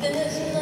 There's no